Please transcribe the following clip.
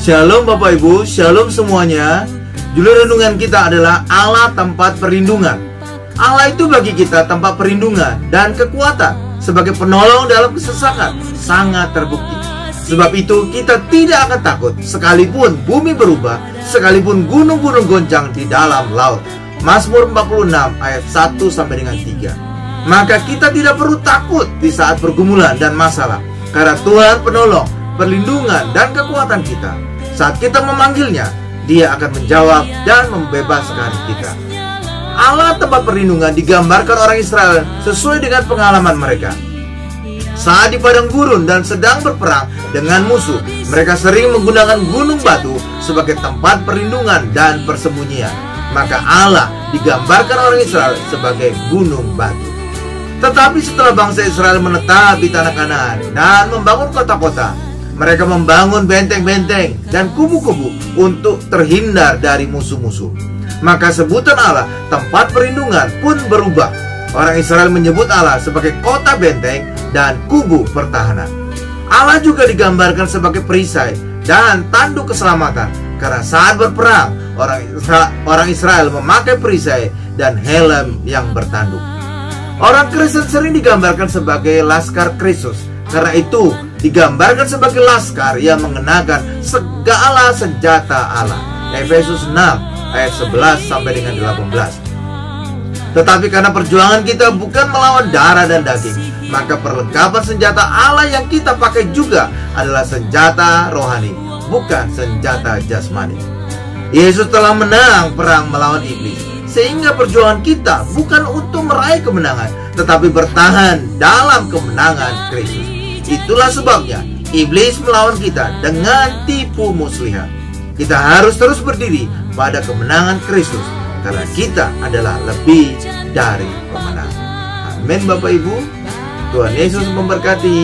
Shalom Bapak Ibu, Shalom semuanya. Judul renungan kita adalah Allah tempat perlindungan. Allah itu bagi kita tempat perlindungan dan kekuatan sebagai penolong dalam kesesakan sangat terbukti. Sebab itu kita tidak akan takut sekalipun bumi berubah, sekalipun gunung-gunung goncang di dalam laut. Mazmur 46 ayat 1 sampai dengan 3. Maka kita tidak perlu takut di saat pergumulan dan masalah karena Tuhan penolong, perlindungan dan kekuatan kita. Saat kita memanggilnya, dia akan menjawab dan membebaskan kita. Allah tempat perlindungan digambarkan orang Israel sesuai dengan pengalaman mereka. Saat di padang gurun dan sedang berperang dengan musuh, mereka sering menggunakan gunung batu sebagai tempat perlindungan dan persembunyian. Maka Allah digambarkan orang Israel sebagai gunung batu. Tetapi setelah bangsa Israel menetap di tanah kanan dan membangun kota-kota, mereka membangun benteng-benteng dan kubu-kubu untuk terhindar dari musuh-musuh. Maka sebutan Allah, tempat perlindungan pun berubah. Orang Israel menyebut Allah sebagai kota benteng dan kubu pertahanan. Allah juga digambarkan sebagai perisai dan tanduk keselamatan karena saat berperang orang Israel, orang Israel memakai perisai dan helm yang bertanduk. Orang Kristen sering digambarkan sebagai laskar Kristus. Karena itu digambarkan sebagai laskar yang mengenakan segala senjata Allah. Efesus 6 ayat 11 sampai dengan 18. Tetapi karena perjuangan kita bukan melawan darah dan daging, maka perlengkapan senjata Allah yang kita pakai juga adalah senjata rohani, bukan senjata jasmani. Yesus telah menang perang melawan iblis, sehingga perjuangan kita bukan untuk meraih kemenangan, tetapi bertahan dalam kemenangan Kristus. Itulah sebabnya iblis melawan kita dengan tipu muslihat. Kita harus terus berdiri pada kemenangan Kristus karena kita adalah lebih dari pemenang. Amin Bapak Ibu. Tuhan Yesus memberkati.